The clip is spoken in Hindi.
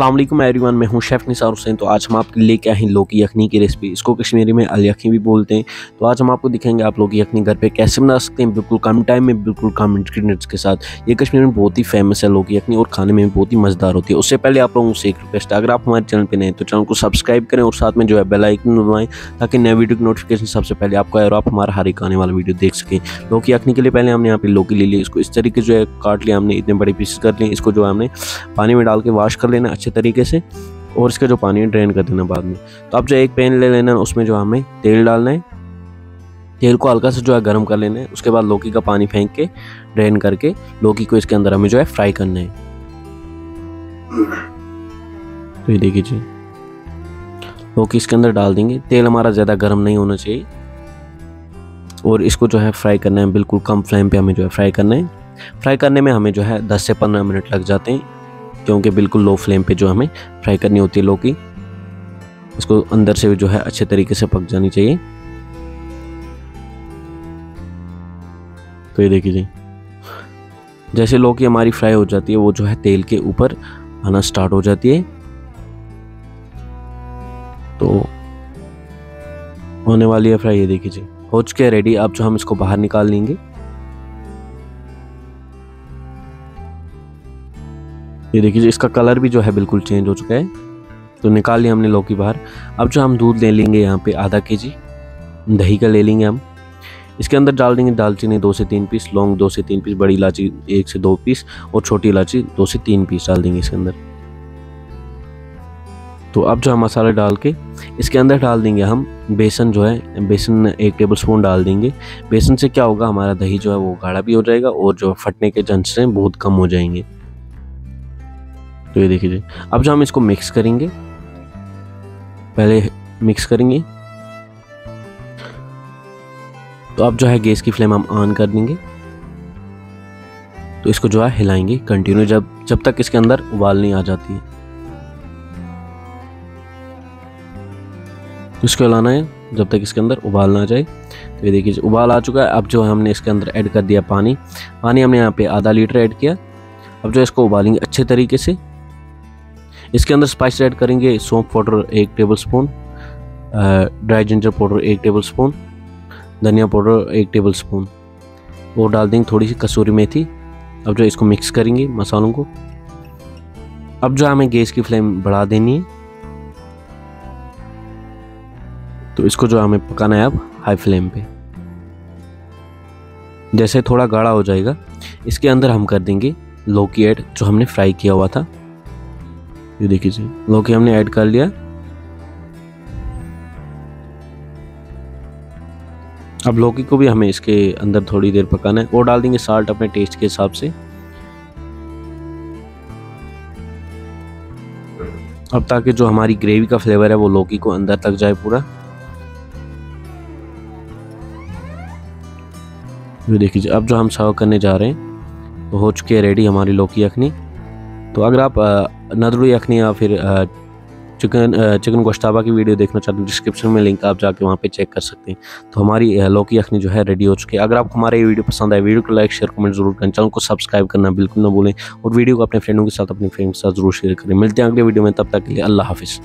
असलम एवरीवन मैं हूँ शेफ़ निसार हुसैन। तो आज हम आपके लेके आए हैं लौकी यखनी की रेसिपी इसको कश्मीरी में अल यखनी भी बोलते हैं। तो आज हम आपको दिखाएँगे आप लौकी यखनी घर पे कैसे बना सकते हैं। बिल्कुल कम टाइम में, बिल्कुल कम इंग्रीडियंट्स के साथ। ये कश्मीर में बहुत ही फ़ेमस है लौकी यखनी और खाने में बहुत ही मज़ेदार होती है। उससे पहले आप लोगों से एक रिक्वेस्ट है। अगर आप हमारे चैनल पर नहीं तो चैनल को सब्सक्राइब करें और साथ में जो है बेलाइकन दबाएँ, ताकि नए वीडियो की नोटिफिकेशन सबसे पहले आपको आए और आप हमारा हर एक आने वाला वीडियो देख सकें। लौकी यखनी के लिए पहले हमने यहाँ पे लौकी ले ली। इसको इस तरीके जो है काट लिया हमने, इतने बड़े पीसेस कर लिए। इसको जो है हमने पानी में डाल के वाश कर लेना, अच्छे तरीके से और इसका जो पानी है ड्रेन कर देना बाद में। तो अब जो एक पैन ले लेना, उसमें जो हमें तेल डालना है, तेल को हल्का से जो है गर्म कर लेना है, उसके बाद लौकी का पानी फेंक के ड्रेन करके, लौकी को इसके अंदर हमें जो है फ्राई करना है। तो ये देखिए जी, लौकी इसके अंदर डाल देंगे। तेल हमारा ज़्यादा गर्म नहीं होना चाहिए। और इसको जो है फ्राई करना है, बिल्कुल कम फ्लेम पे हमें जो है फ्राई करना है। फ्राई करने में हमें जो है 10 से 15 मिनट लग जाते हैं। क्योंकि बिल्कुल लो फ्लेम पे जो हमें फ्राई करनी होती है लौकी इसको अंदर से जो है अच्छे तरीके से पक जानी चाहिए। तो ये देखिए जी। जैसे लौकी हमारी फ्राई हो जाती है, वो जो है तेल के ऊपर आना स्टार्ट हो जाती है। तो होने वाली है फ्राई, ये देखिए जी। हो चुके रेडी अब जो हम इसको बाहर निकाल लेंगे। ये देखिए इसका कलर भी जो है बिल्कुल चेंज हो चुका है। तो निकाल लिया हमने लौकी बाहर। अब जो हम दूध ले लेंगे यहाँ पे आधा के जी दही का ले लेंगे हम। इसके अंदर डाल देंगे दालचीनी दो से तीन पीस, लौंग दो से तीन पीस, बड़ी इलायची एक से दो पीस और छोटी इलायची दो से तीन पीस डाल देंगे इसके अंदर। तो अब जो हम मसाला डाल के इसके अंदर डाल देंगे हम बेसन जो है, बेसन एक टेबल स्पून डाल देंगे। बेसन से क्या होगा, हमारा दही जो है वो गाढ़ा भी हो जाएगा और जो फटने के चांसेस हैं बहुत कम हो जाएँगे। तो ये देखिए अब जो हम इसको मिक्स करेंगे, पहले मिक्स करेंगे। तो अब जो है गैस की फ्लेम हम ऑन कर देंगे। तो इसको जो है हिलाएँगे कंटिन्यू जब जब तक इसके अंदर उबाल नहीं आ जाती है। तो इसको हिलाना है, जब तक इसके अंदर उबाल ना जाए। तो ये देखिए उबाल आ चुका है। अब जो है हमने इसके अंदर ऐड कर दिया पानी पानी हमने यहाँ पे आधा लीटर ऐड किया। अब जो इसको उबालेंगे अच्छे तरीके से इसके अंदर स्पाइस ऐड करेंगे सौंफ पाउडर एक table spoon dry ginger powder एक टेबल स्पून धनिया पाउडर एक टेबल स्पून और डाल देंगे थोड़ी सी कसूरी मेथी। अब जो इसको मिक्स करेंगे मसालों को। अब जो हमें गैस की फ्लेम बढ़ा देनी है तो इसको जो हमें पकाना है अब हाई फ्लेम पे। जैसे थोड़ा गाढ़ा हो जाएगा, इसके अंदर हम कर देंगे लौकी ऐड जो हमने फ्राई किया हुआ था। ये देखिए जी। लौकी हमने ऐड कर लिया। अब लौकी को भी हमें इसके अंदर थोड़ी देर पकाना है। और डाल देंगे साल्ट अपने टेस्ट के हिसाब से। अब ताकि जो हमारी ग्रेवी का फ्लेवर है वो लौकी को अंदर तक जाए पूरा। ये देखिए अब जो हम सर्व करने जा रहे हैं तो हो चुकी है रेडी हमारी लौकी यखनी तो अगर आप नदरू यखनी या फिर चिकन चिकन गोश्ताबा की वीडियो देखना चाहते हैं, डिस्क्रिप्शन में लिंक आप जाके वहाँ पे चेक कर सकते हैं। तो हमारी लौकी यखनी जो है रेडी हो चुकी है। अगर आपको हमारा ये वीडियो पसंद आए, वीडियो को लाइक, शेयर, कमेंट ज़रूर करें। चैनल को सब्सक्राइब करना बिल्कुल ना भूलें और वीडियो को अपने फ्रेंडों के साथ अपने फ्रेंड के साथ ज़रूर शेयर करें। मिलते हैं अगले वीडियो में, तब तक के लिए अल्लाह हाफिज़।